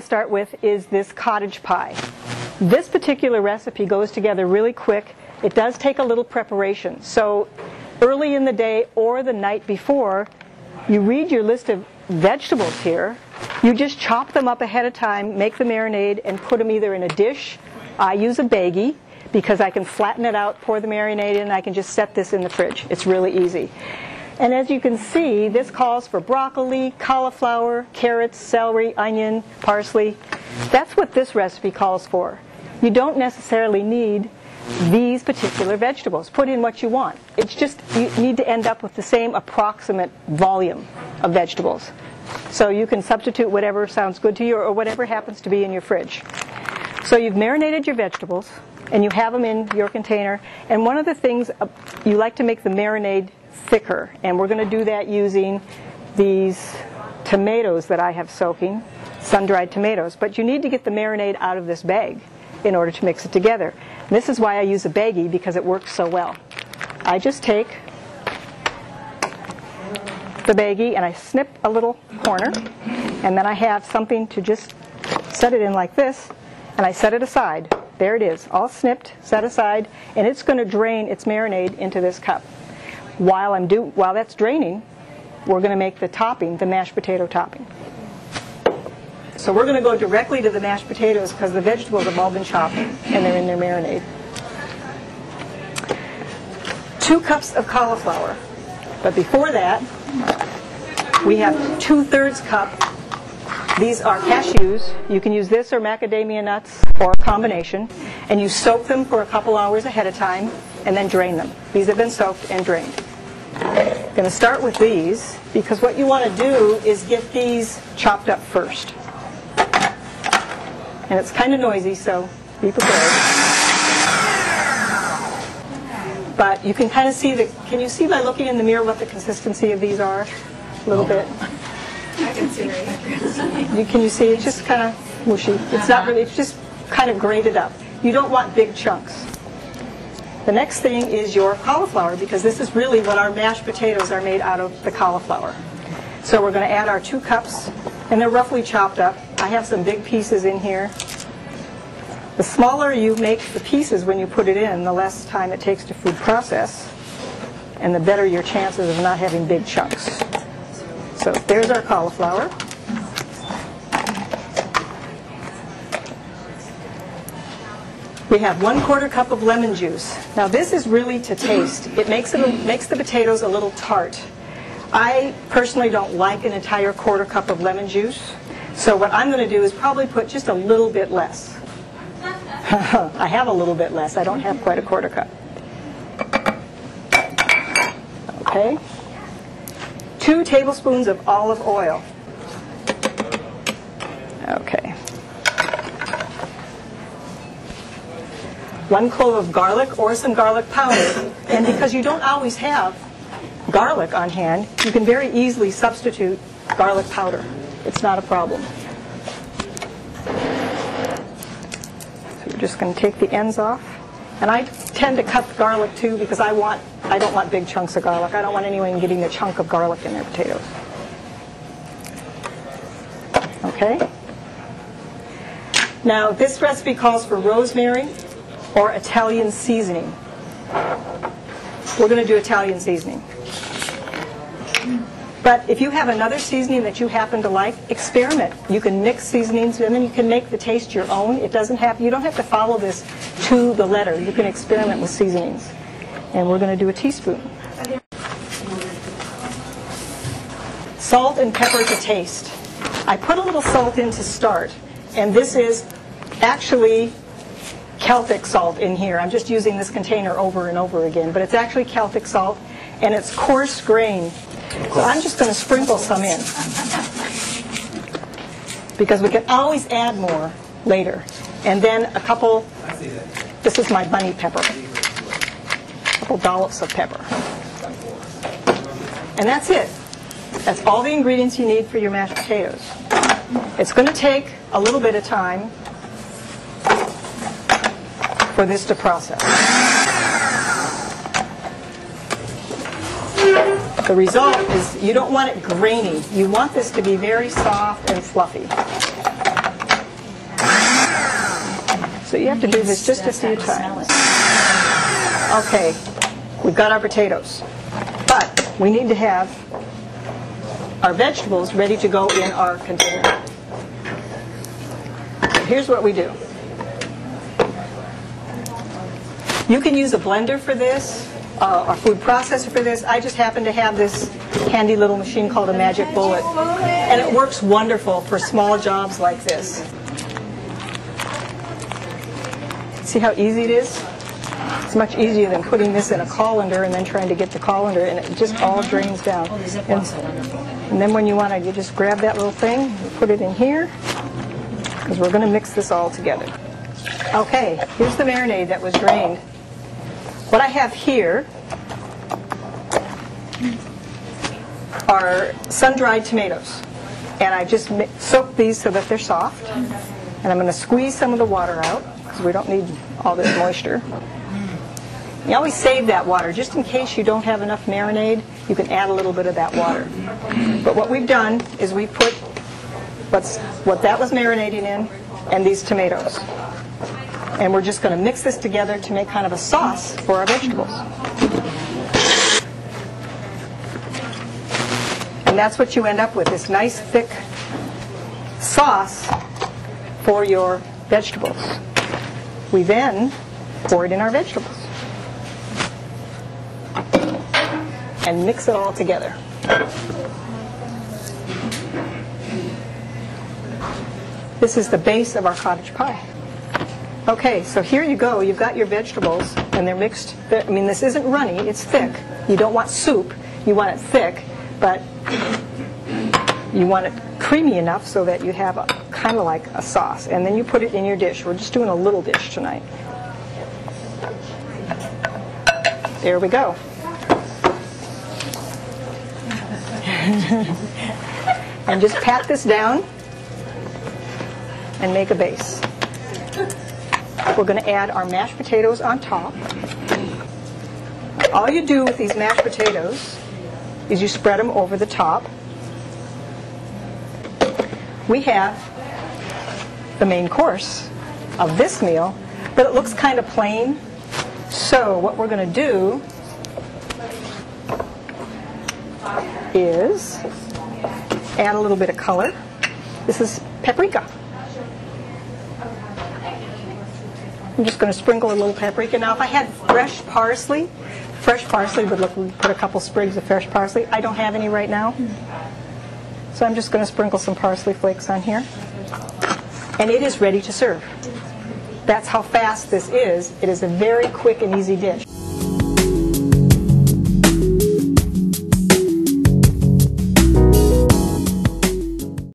start with is this cottage pie. This particular recipe goes together really quick. It does take a little preparation. So early in the day or the night before, you read your list of vegetables here. You just chop them up ahead of time, make the marinade, and put them either in a dish. I use a baggie because I can flatten it out, pour the marinade in, and I can just set this in the fridge. It's really easy. And as you can see, this calls for broccoli, cauliflower, carrots, celery, onion, parsley. That's what this recipe calls for. You don't necessarily need these particular vegetables. Put in what you want. It's just you need to end up with the same approximate volume of vegetables. So you can substitute whatever sounds good to you or whatever happens to be in your fridge. So you've marinated your vegetables and you have them in your container. And one of the things uh, you like to make the marinade thicker. And we're going to do that using these tomatoes that I have soaking, sun-dried tomatoes. But you need to get the marinade out of this bag in order to mix it together. And this is why I use a baggie because it works so well. I just take the baggie and I snip a little corner and then I have something to just set it in like this and I set it aside. There it is, all snipped, set aside, and it's going to drain its marinade into this cup while I'm do while that's draining, we're going to make the topping, the mashed potato topping. So we're going to go directly to the mashed potatoes because the vegetables have all been chopped and they're in their marinade. Two cups of cauliflower. But before that, we have two-thirds cup. These are cashews. You can use this or macadamia nuts or a combination. And you soak them for a couple hours ahead of time and then drain them. These have been soaked and drained. I'm going to start with these because what you want to do is get these chopped up first. And it's kind of noisy, so be prepared. But you can kind of see the, can you see by looking in the mirror what the consistency of these are? A little bit. I can see right You, can you see? It's just kind of mushy. It's not really, it's just kind of grated up. You don't want big chunks. The next thing is your cauliflower because this is really what our mashed potatoes are made out of the cauliflower. So we're going to add our two cups and they're roughly chopped up. I have some big pieces in here. The smaller you make the pieces when you put it in, the less time it takes to food process and the better your chances of not having big chunks. So there's our cauliflower. We have one quarter cup of lemon juice. Now this is really to taste. It makes, it, makes the potatoes a little tart. I personally don't like an entire quarter cup of lemon juice. So what I'm going to do is probably put just a little bit less. I have a little bit less. I don't have quite a quarter cup. Okay. Two tablespoons of olive oil. Okay. One clove of garlic or some garlic powder. And because you don't always have garlic on hand, you can very easily substitute garlic powder. It's not a problem. So we're just going to take the ends off. And I tend to cut the garlic too because I want I don't want big chunks of garlic. I don't want anyone getting a chunk of garlic in their potatoes. Okay? Now this recipe calls for rosemary, or Italian seasoning. We're going to do Italian seasoning. But if you have another seasoning that you happen to like, experiment. You can mix seasonings and then you can make the taste your own. It doesn't have you don't have to follow this to the letter. You can experiment with seasonings. And we're going to do a teaspoon. Salt and pepper to taste. I put a little salt in to start, and this is actually Celtic salt in here. I'm just using this container over and over again, but it's actually Celtic salt, and it's coarse grain. So I'm just going to sprinkle some in. Because we can always add more later. And then a couple, this is my bunny pepper. A couple dollops of pepper. And that's it. That's all the ingredients you need for your mashed potatoes. It's going to take a little bit of time for this to process. The result is you don't want it grainy. You want this to be very soft and fluffy. So you have to do this just a few times. Okay, we've got our potatoes, but we need to have our vegetables ready to go in our container. Here's what we do. You can use a blender for this, uh, or food processor for this. I just happen to have this handy little machine called a Magic Bullet, and it works wonderful for small jobs like this. See how easy it is? It's much easier than putting this in a colander and then trying to get the colander, and it just all drains down. Oh, And- one's so wonderful. and then when you want to, you just grab that little thing, put it in here, because we're going to mix this all together. Okay, here's the marinade that was drained. What I have here are sun-dried tomatoes. And I just soaked these so that they're soft. And I'm going to squeeze some of the water out, because we don't need all this moisture. You always save that water, just in case you don't have enough marinade, you can add a little bit of that water. But what we've done is we put what's, what that was marinating in and these tomatoes. And we're just going to mix this together to make kind of a sauce for our vegetables. And that's what you end up with, this nice thick sauce for your vegetables. We then pour it in our vegetables. and mix it all together. This is the base of our cottage pie. Okay, so here you go. You've got your vegetables, and they're mixed. I mean, this isn't runny, it's thick. You don't want soup, you want it thick, but you want it creamy enough so that you have a kind of like a sauce. And then you put it in your dish. We're just doing a little dish tonight. There we go. and just pat this down and make a base. We're going to add our mashed potatoes on top. All you do with these mashed potatoes is you spread them over the top. We have the main course of this meal, but it looks kind of plain. So what we're going to do is add a little bit of color. This is paprika. I'm just going to sprinkle a little paprika. Now, if I had fresh parsley, fresh parsley would look, we'd put a couple sprigs of fresh parsley. I don't have any right now. So I'm just going to sprinkle some parsley flakes on here. And it is ready to serve. That's how fast this is. It is a very quick and easy dish.